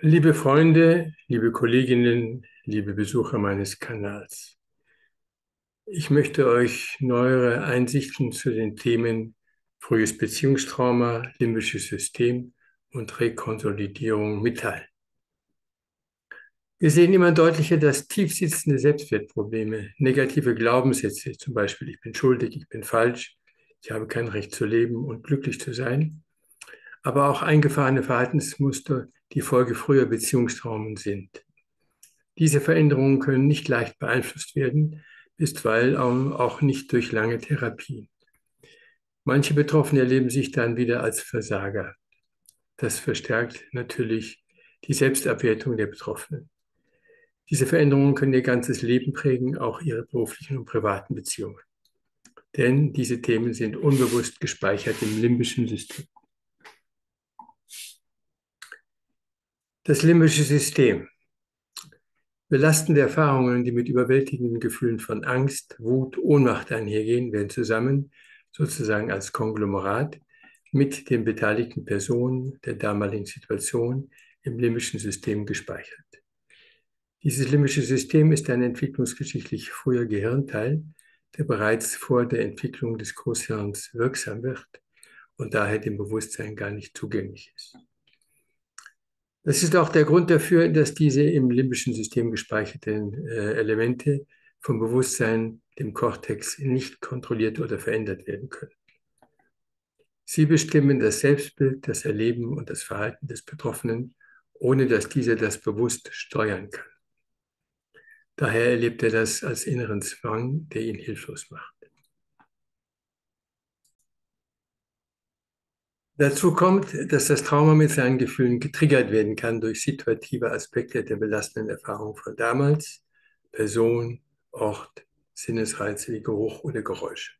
Liebe Freunde, liebe Kolleginnen, liebe Besucher meines Kanals. Ich möchte euch neuere Einsichten zu den Themen frühes Beziehungstrauma, limbisches System und Rekonsolidierung mitteilen. Wir sehen immer deutlicher, dass tiefsitzende Selbstwertprobleme, negative Glaubenssätze, zum Beispiel ich bin schuldig, ich bin falsch, ich habe kein Recht zu leben und glücklich zu sein, aber auch eingefahrene Verhaltensmuster die Folge früher Beziehungstraumen sind. Diese Veränderungen können nicht leicht beeinflusst werden, bisweilen auch nicht durch lange Therapien. Manche Betroffene erleben sich dann wieder als Versager. Das verstärkt natürlich die Selbstabwertung der Betroffenen. Diese Veränderungen können ihr ganzes Leben prägen, auch ihre beruflichen und privaten Beziehungen. Denn diese Themen sind unbewusst gespeichert im limbischen System. Das limbische System. Belastende Erfahrungen, die mit überwältigenden Gefühlen von Angst, Wut, Ohnmacht einhergehen, werden zusammen, sozusagen als Konglomerat, mit den beteiligten Personen der damaligen Situation im limbischen System gespeichert. Dieses limbische System ist ein entwicklungsgeschichtlich früher Gehirnteil, der bereits vor der Entwicklung des Großhirns wirksam wird und daher dem Bewusstsein gar nicht zugänglich ist. Das ist auch der Grund dafür, dass diese im limbischen System gespeicherten äh, Elemente vom Bewusstsein, dem Kortex, nicht kontrolliert oder verändert werden können. Sie bestimmen das Selbstbild, das Erleben und das Verhalten des Betroffenen, ohne dass dieser das bewusst steuern kann. Daher erlebt er das als inneren Zwang, der ihn hilflos macht. Dazu kommt, dass das Trauma mit seinen Gefühlen getriggert werden kann durch situative Aspekte der belastenden Erfahrung von damals, Person, Ort, Sinnesreize wie Geruch oder Geräusche.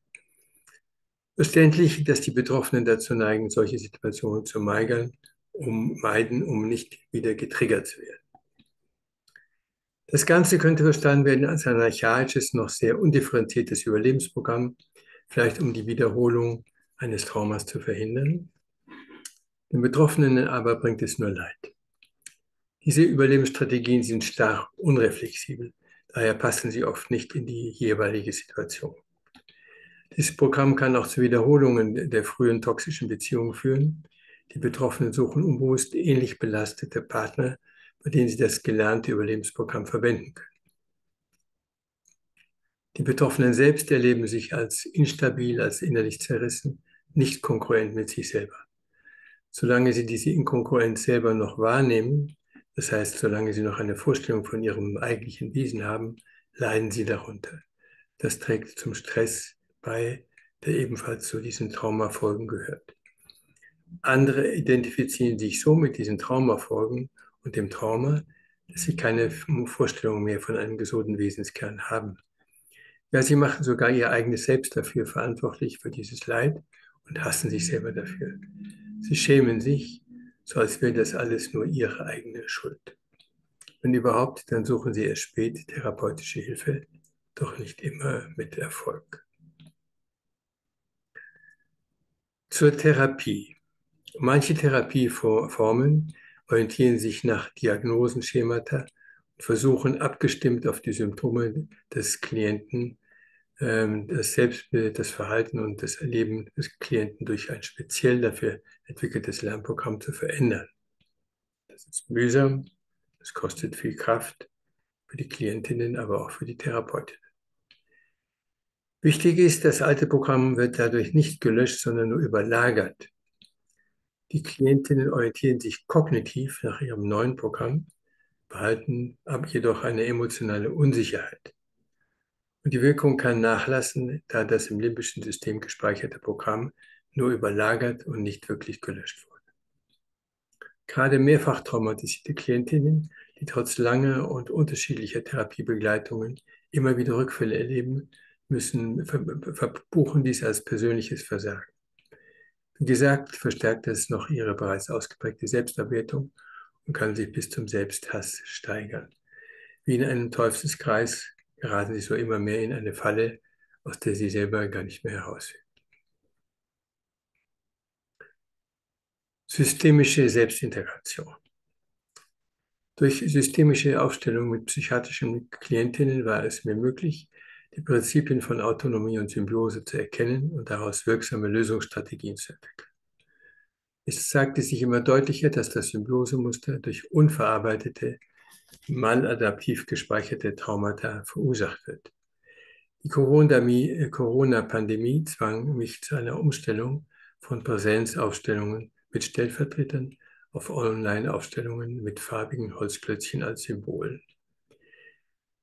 Verständlich, dass die Betroffenen dazu neigen, solche Situationen zu meigern, um meiden, um nicht wieder getriggert zu werden. Das Ganze könnte verstanden werden als ein archaisches, noch sehr undifferenziertes Überlebensprogramm, vielleicht um die Wiederholung eines Traumas zu verhindern. Den Betroffenen aber bringt es nur Leid. Diese Überlebensstrategien sind stark unreflexibel, daher passen sie oft nicht in die jeweilige Situation. Dieses Programm kann auch zu Wiederholungen der frühen toxischen Beziehungen führen. Die Betroffenen suchen unbewusst ähnlich belastete Partner, bei denen sie das gelernte Überlebensprogramm verwenden können. Die Betroffenen selbst erleben sich als instabil, als innerlich zerrissen, nicht konkurrent mit sich selber solange sie diese Inkongruenz selber noch wahrnehmen, das heißt, solange sie noch eine Vorstellung von ihrem eigentlichen Wesen haben, leiden sie darunter. Das trägt zum Stress bei, der ebenfalls zu diesen Traumafolgen gehört. Andere identifizieren sich so mit diesen Traumafolgen und dem Trauma, dass sie keine Vorstellung mehr von einem gesunden Wesenskern haben. Ja, sie machen sogar ihr eigenes Selbst dafür verantwortlich für dieses Leid und hassen sich selber dafür. Sie schämen sich, so als wäre das alles nur ihre eigene Schuld. Wenn überhaupt, dann suchen sie erst spät therapeutische Hilfe, doch nicht immer mit Erfolg. Zur Therapie. Manche Therapieformen orientieren sich nach Diagnosenschemata und versuchen abgestimmt auf die Symptome des Klienten das Selbstbild, das Verhalten und das Erleben des Klienten durch ein speziell dafür entwickeltes Lernprogramm zu verändern. Das ist mühsam, das kostet viel Kraft für die Klientinnen, aber auch für die Therapeutinnen. Wichtig ist, das alte Programm wird dadurch nicht gelöscht, sondern nur überlagert. Die Klientinnen orientieren sich kognitiv nach ihrem neuen Programm, behalten aber jedoch eine emotionale Unsicherheit. Und die Wirkung kann nachlassen, da das im limbischen System gespeicherte Programm nur überlagert und nicht wirklich gelöscht wurde. Gerade mehrfach traumatisierte Klientinnen, die trotz langer und unterschiedlicher Therapiebegleitungen immer wieder Rückfälle erleben, müssen verbuchen dies als persönliches Versagen. Wie gesagt, verstärkt es noch ihre bereits ausgeprägte Selbstabwertung und kann sich bis zum Selbsthass steigern. Wie in einem Teufelskreis geraten sie so immer mehr in eine Falle, aus der sie selber gar nicht mehr herausfinden. Systemische Selbstintegration. Durch systemische Aufstellung mit psychiatrischen Klientinnen war es mir möglich, die Prinzipien von Autonomie und Symbiose zu erkennen und daraus wirksame Lösungsstrategien zu entwickeln. Es zeigte sich immer deutlicher, dass das Symbiosemuster durch unverarbeitete, maladaptiv gespeicherte Traumata verursacht wird. Die Corona-Pandemie zwang mich zu einer Umstellung von Präsenzaufstellungen mit Stellvertretern auf Online-Aufstellungen mit farbigen Holzklötzchen als Symbolen.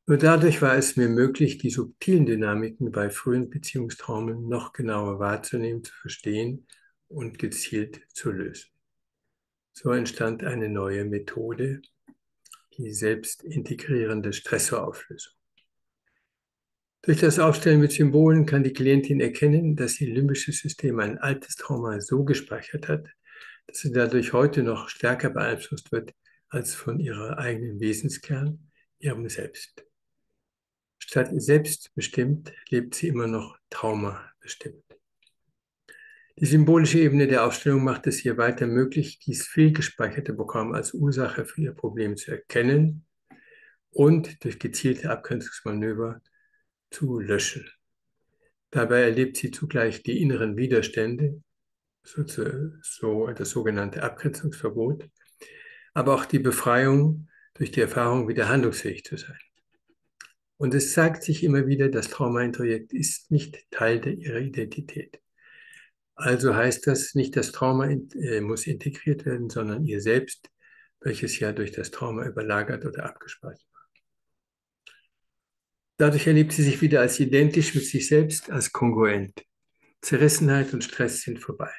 Nur dadurch war es mir möglich, die subtilen Dynamiken bei frühen Beziehungstraumen noch genauer wahrzunehmen, zu verstehen und gezielt zu lösen. So entstand eine neue Methode, die selbstintegrierende Stressorauflösung. Durch das Aufstellen mit Symbolen kann die Klientin erkennen, dass ihr limbisches System ein altes Trauma so gespeichert hat, dass sie dadurch heute noch stärker beeinflusst wird als von ihrer eigenen Wesenskern, ihrem Selbst. Statt selbstbestimmt lebt sie immer noch traumabestimmt. Die symbolische Ebene der Aufstellung macht es ihr weiter möglich, dies fehlgespeicherte Programm als Ursache für ihr Problem zu erkennen und durch gezielte Abgrenzungsmanöver zu löschen. Dabei erlebt sie zugleich die inneren Widerstände, so, so das sogenannte Abgrenzungsverbot, aber auch die Befreiung durch die Erfahrung, wieder handlungsfähig zu sein. Und es zeigt sich immer wieder, das Trauma-Introjekt ist nicht Teil der, ihrer Identität. Also heißt das nicht, das Trauma äh, muss integriert werden, sondern ihr selbst, welches ja durch das Trauma überlagert oder abgespeichert war. Dadurch erlebt sie sich wieder als identisch mit sich selbst, als kongruent. Zerrissenheit und Stress sind vorbei.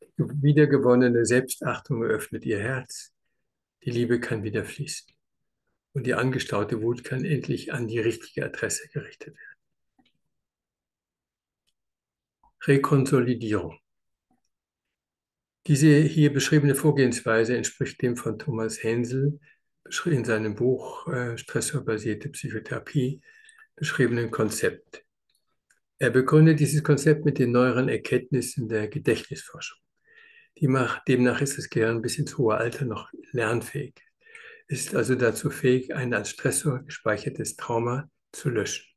Die wiedergewonnene Selbstachtung eröffnet ihr Herz. Die Liebe kann wieder fließen und die angestaute Wut kann endlich an die richtige Adresse gerichtet werden. Rekonsolidierung. Diese hier beschriebene Vorgehensweise entspricht dem von Thomas Hensel in seinem Buch äh, Stressorbasierte Psychotherapie beschriebenen Konzept. Er begründet dieses Konzept mit den neueren Erkenntnissen der Gedächtnisforschung. Demnach ist das Gehirn bis ins hohe Alter noch lernfähig ist also dazu fähig, ein als Stressor gespeichertes Trauma zu löschen.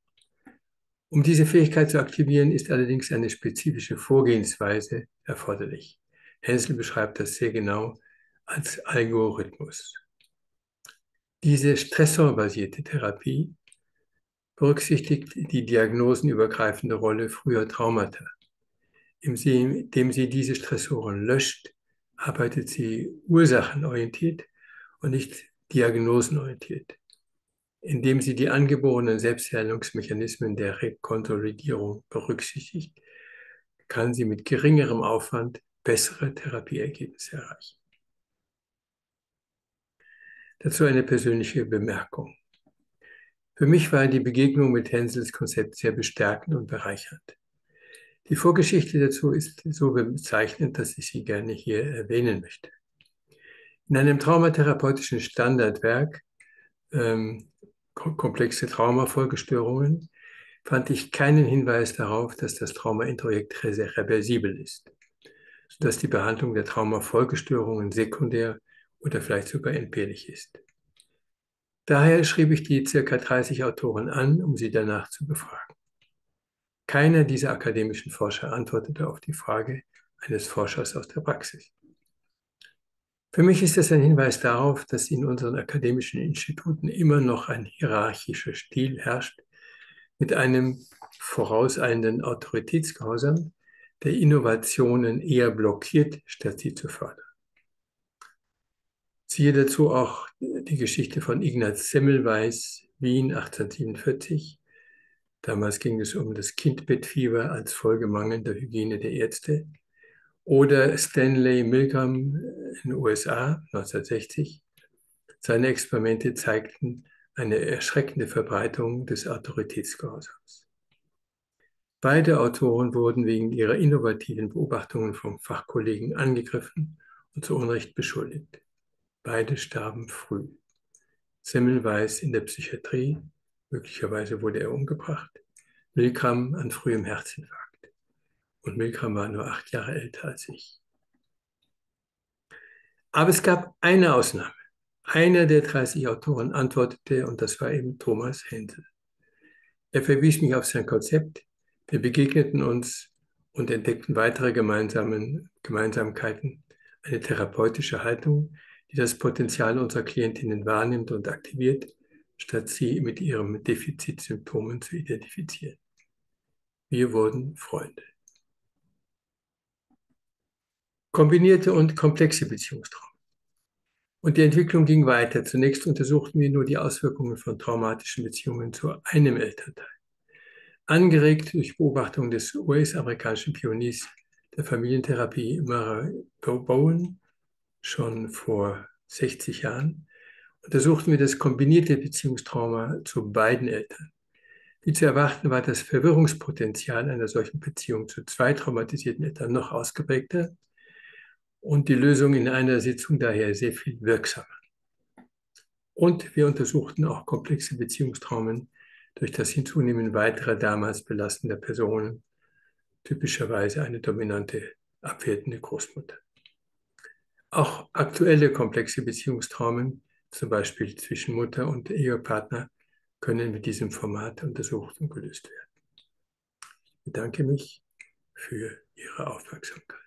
Um diese Fähigkeit zu aktivieren, ist allerdings eine spezifische Vorgehensweise erforderlich. Hensel beschreibt das sehr genau als Algorithmus. Diese stressorbasierte Therapie berücksichtigt die diagnosenübergreifende Rolle früher Traumata. Indem sie diese Stressoren löscht, arbeitet sie ursachenorientiert und nicht diagnosenorientiert. Indem sie die angeborenen Selbstheilungsmechanismen der Rekonsolidierung berücksichtigt, kann sie mit geringerem Aufwand bessere Therapieergebnisse erreichen. Dazu eine persönliche Bemerkung. Für mich war die Begegnung mit Hensels Konzept sehr bestärkend und bereichernd. Die Vorgeschichte dazu ist so bezeichnend, dass ich sie gerne hier erwähnen möchte. In einem traumatherapeutischen Standardwerk, ähm, komplexe Traumafolgestörungen, fand ich keinen Hinweis darauf, dass das Trauma-Introjekt reversibel ist, sodass die Behandlung der Traumafolgestörungen sekundär oder vielleicht sogar entbehrlich ist. Daher schrieb ich die ca. 30 Autoren an, um sie danach zu befragen. Keiner dieser akademischen Forscher antwortete auf die Frage eines Forschers aus der Praxis. Für mich ist das ein Hinweis darauf, dass in unseren akademischen Instituten immer noch ein hierarchischer Stil herrscht, mit einem vorauseilenden Autoritätsgehorsam, der Innovationen eher blockiert, statt sie zu fördern. Siehe dazu auch die Geschichte von Ignaz Semmelweis, Wien 1847. Damals ging es um das Kindbettfieber als Folge mangelnder Hygiene der Ärzte. Oder Stanley Milgram in den USA 1960. Seine Experimente zeigten eine erschreckende Verbreitung des Autoritätsgehorsams. Beide Autoren wurden wegen ihrer innovativen Beobachtungen vom Fachkollegen angegriffen und zu Unrecht beschuldigt. Beide starben früh. Semmelweis in der Psychiatrie, möglicherweise wurde er umgebracht, Milgram an frühem Herzinfarkt und Milgram war nur acht Jahre älter als ich. Aber es gab eine Ausnahme. Einer der 30 Autoren antwortete, und das war eben Thomas Händel. Er verwies mich auf sein Konzept, wir begegneten uns und entdeckten weitere gemeinsamen, Gemeinsamkeiten, eine therapeutische Haltung, die das Potenzial unserer Klientinnen wahrnimmt und aktiviert, statt sie mit ihren Defizitsymptomen zu identifizieren. Wir wurden Freunde. Kombinierte und komplexe Beziehungstraumen. Und die Entwicklung ging weiter. Zunächst untersuchten wir nur die Auswirkungen von traumatischen Beziehungen zu einem Elternteil. Angeregt durch Beobachtung des US-amerikanischen Pioniers der Familientherapie Mara Bowen schon vor 60 Jahren, untersuchten wir das kombinierte Beziehungstrauma zu beiden Eltern. Wie zu erwarten war das Verwirrungspotenzial einer solchen Beziehung zu zwei traumatisierten Eltern noch ausgeprägter und die Lösung in einer Sitzung daher sehr viel wirksamer. Und wir untersuchten auch komplexe Beziehungstraumen durch das Hinzunehmen weiterer damals belastender Personen, typischerweise eine dominante, abwertende Großmutter. Auch aktuelle komplexe Beziehungstraumen, zum Beispiel zwischen Mutter und Ehepartner, können mit diesem Format untersucht und gelöst werden. Ich bedanke mich für Ihre Aufmerksamkeit.